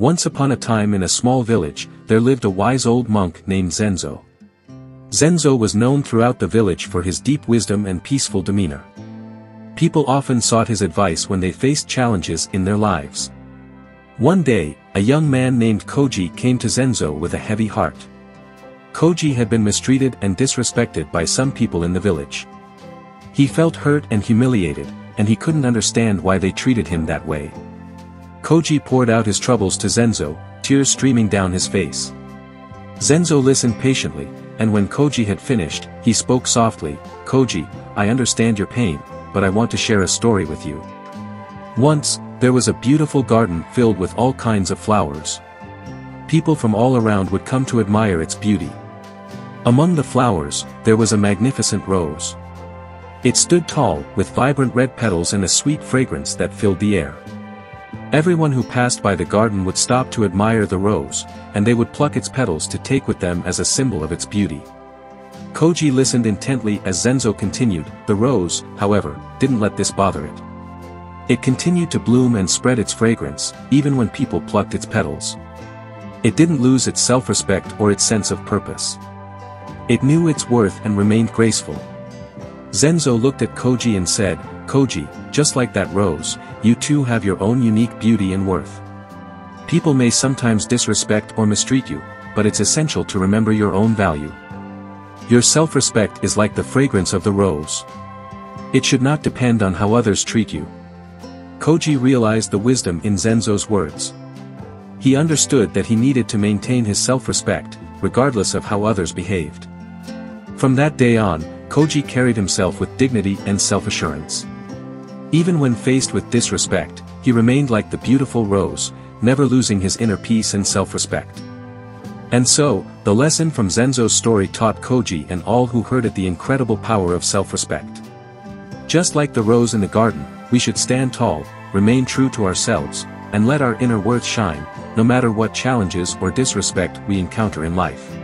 Once upon a time in a small village, there lived a wise old monk named Zenzo. Zenzo was known throughout the village for his deep wisdom and peaceful demeanor. People often sought his advice when they faced challenges in their lives. One day, a young man named Koji came to Zenzo with a heavy heart. Koji had been mistreated and disrespected by some people in the village. He felt hurt and humiliated, and he couldn't understand why they treated him that way. Koji poured out his troubles to Zenzo, tears streaming down his face. Zenzo listened patiently, and when Koji had finished, he spoke softly, Koji, I understand your pain, but I want to share a story with you. Once, there was a beautiful garden filled with all kinds of flowers. People from all around would come to admire its beauty. Among the flowers, there was a magnificent rose. It stood tall, with vibrant red petals and a sweet fragrance that filled the air. Everyone who passed by the garden would stop to admire the rose, and they would pluck its petals to take with them as a symbol of its beauty. Koji listened intently as Zenzo continued, the rose, however, didn't let this bother it. It continued to bloom and spread its fragrance, even when people plucked its petals. It didn't lose its self-respect or its sense of purpose. It knew its worth and remained graceful. Zenzo looked at Koji and said, Koji, just like that rose, you too have your own unique beauty and worth. People may sometimes disrespect or mistreat you, but it's essential to remember your own value. Your self-respect is like the fragrance of the rose. It should not depend on how others treat you. Koji realized the wisdom in Zenzo's words. He understood that he needed to maintain his self-respect, regardless of how others behaved. From that day on, Koji carried himself with dignity and self-assurance. Even when faced with disrespect, he remained like the beautiful rose, never losing his inner peace and self-respect. And so, the lesson from Zenzo's story taught Koji and all who heard it the incredible power of self-respect. Just like the rose in the garden, we should stand tall, remain true to ourselves, and let our inner worth shine, no matter what challenges or disrespect we encounter in life.